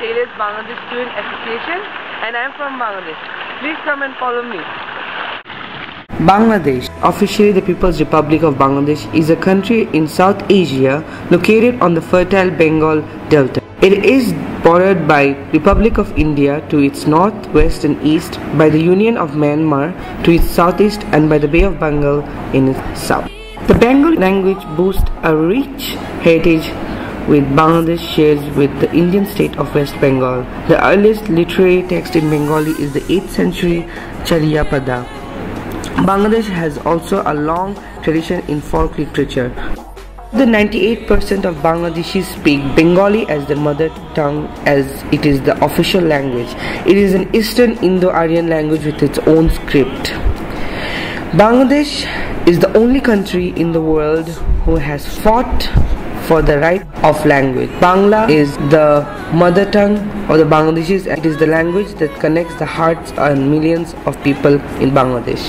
Sailors Bangladesh Student Association and I am from Bangladesh. Please come and follow me. Bangladesh, officially the People's Republic of Bangladesh, is a country in South Asia located on the fertile Bengal Delta. It is bordered by Republic of India to its north, west and east, by the Union of Myanmar to its southeast and by the Bay of Bengal in its south. The Bengali language boasts a rich heritage with Bangladesh shares with the Indian state of West Bengal. The earliest literary text in Bengali is the 8th century Charyapada. Bangladesh has also a long tradition in folk literature. The 98% of Bangladeshis speak Bengali as their mother tongue as it is the official language. It is an Eastern Indo-Aryan language with its own script. Bangladesh is the only country in the world who has fought for the right of language. Bangla is the mother tongue of the Bangladeshis and it is the language that connects the hearts and millions of people in Bangladesh.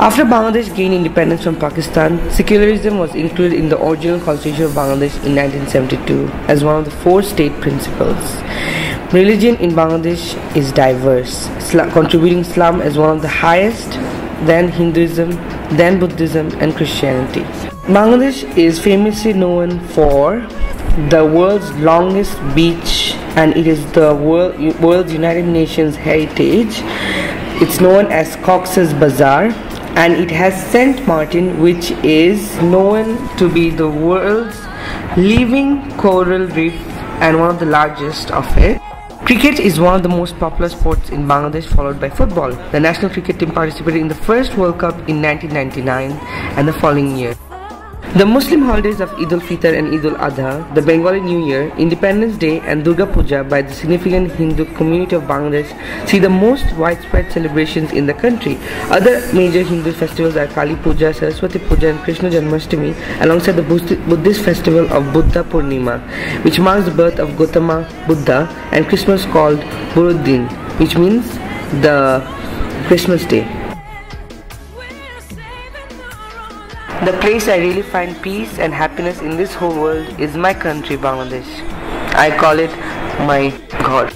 After Bangladesh gained independence from Pakistan, secularism was included in the original constitution of Bangladesh in 1972 as one of the four state principles. Religion in Bangladesh is diverse, contributing Islam as one of the highest, then Hinduism, then Buddhism and Christianity. Bangladesh is famously known for the world's longest beach and it is the world, world's United Nations heritage. It's known as Cox's Bazar and it has St. Martin which is known to be the world's living coral reef and one of the largest of it. Cricket is one of the most popular sports in Bangladesh followed by football. The national cricket team participated in the first World Cup in 1999 and the following year. The Muslim holidays of Eid al-Fitr and Eid al-Adha, the Bengali New Year, Independence Day and Durga Puja by the significant Hindu community of Bangladesh see the most widespread celebrations in the country. Other major Hindu festivals are Kali Puja, Saraswati Puja and Krishna Janmashtami alongside the Buddhist festival of Buddha Purnima which marks the birth of Gautama Buddha and Christmas called Borodin which means the Christmas day. The place I really find peace and happiness in this whole world is my country, Bangladesh. I call it my God.